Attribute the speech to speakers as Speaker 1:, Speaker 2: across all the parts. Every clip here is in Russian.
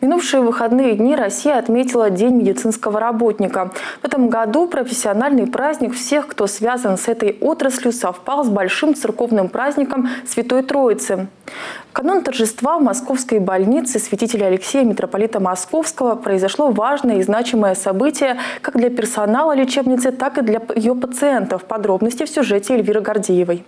Speaker 1: минувшие выходные дни Россия отметила День медицинского работника. В этом году профессиональный праздник всех, кто связан с этой отраслью, совпал с большим церковным праздником Святой Троицы. В канун торжества в московской больнице святителя Алексея, митрополита Московского, произошло важное и значимое событие как для персонала лечебницы, так и для ее пациентов. Подробности в сюжете Эльвиры Гордеевой.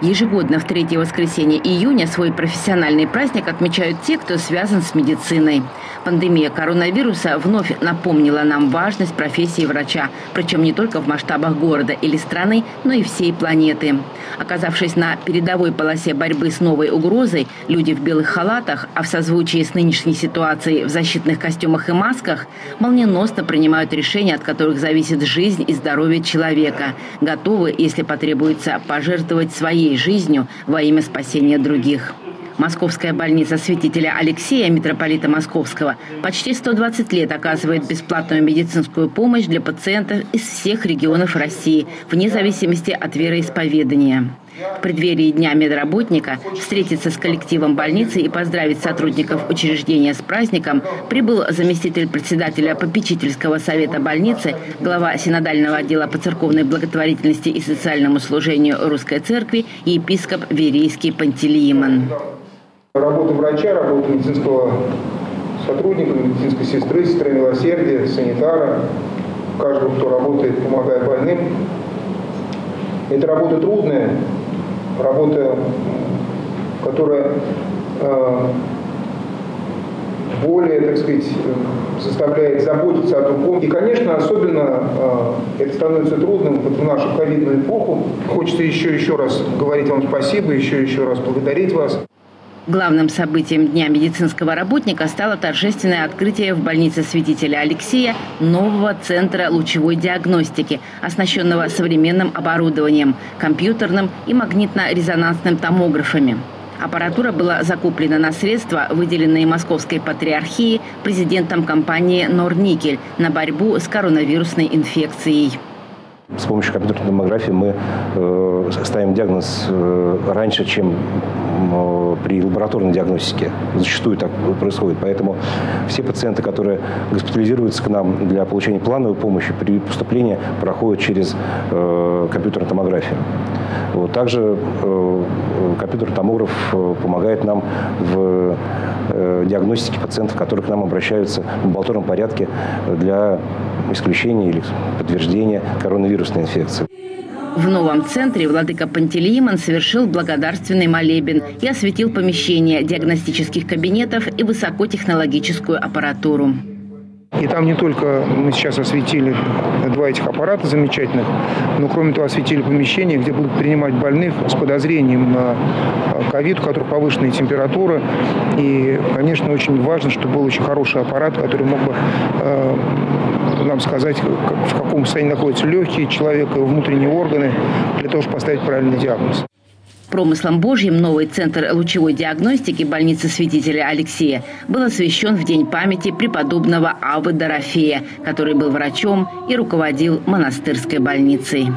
Speaker 2: Ежегодно в третье воскресенье июня свой профессиональный праздник отмечают те, кто связан с медициной. Пандемия коронавируса вновь напомнила нам важность профессии врача, причем не только в масштабах города или страны, но и всей планеты. Оказавшись на передовой полосе борьбы с новой угрозой, люди в белых халатах, а в созвучии с нынешней ситуацией в защитных костюмах и масках, молниеносно принимают решения, от которых зависит жизнь и здоровье человека, готовы, если потребуется, пожертвовать своей своей жизнью во имя спасения других. Московская больница святителя Алексея, митрополита Московского, почти 120 лет оказывает бесплатную медицинскую помощь для пациентов из всех регионов России, вне зависимости от вероисповедания. В преддверии Дня медработника встретиться с коллективом больницы и поздравить сотрудников учреждения с праздником прибыл заместитель председателя попечительского совета больницы, глава синодального отдела по церковной благотворительности и социальному служению Русской Церкви и епископ Верийский Пантелеимон.
Speaker 3: Работа врача, работа медицинского сотрудника, медицинской сестры, сестры милосердия, санитара, каждого, кто работает, помогая больным. Это работа трудная, работа, которая э, более, так сказать, заставляет заботиться о другом. И, конечно, особенно э, это становится трудным вот в нашу ковидную эпоху. Хочется еще еще раз говорить вам спасибо, еще еще раз благодарить вас.
Speaker 2: Главным событием Дня медицинского работника стало торжественное открытие в больнице святителя Алексея нового центра лучевой диагностики, оснащенного современным оборудованием, компьютерным и магнитно-резонансным томографами. Аппаратура была закуплена на средства, выделенные Московской патриархией президентом компании «Норникель» на борьбу с коронавирусной инфекцией.
Speaker 4: С помощью компьютерной томографии мы э, ставим диагноз э, раньше, чем э, при лабораторной диагностике. Зачастую так происходит. Поэтому все пациенты, которые госпитализируются к нам для получения плановой помощи, при поступлении проходят через компьютерную томографию. Вот. Также э, компьютерный томограф э, помогает нам в э, диагностике пациентов, которые к нам обращаются в амбулаторном порядке для исключения или подтверждения коронавирусной инфекции.
Speaker 2: В новом центре владыка Пантелеимон совершил благодарственный молебен и осветил помещение диагностических кабинетов и высокотехнологическую аппаратуру.
Speaker 3: И там не только мы сейчас осветили два этих аппарата замечательных, но кроме того осветили помещение, где будут принимать больных с подозрением на а, ковид, у которых повышенная температура. И, конечно, очень важно, чтобы был очень хороший аппарат, который мог бы э, нам сказать, в каком состоянии находятся легкие человека, внутренние органы, для того, чтобы поставить правильный диагноз.
Speaker 2: Промыслом Божьим новый центр лучевой диагностики больницы святителя Алексея был освящен в день памяти преподобного Авы Дорофея, который был врачом и руководил монастырской больницей.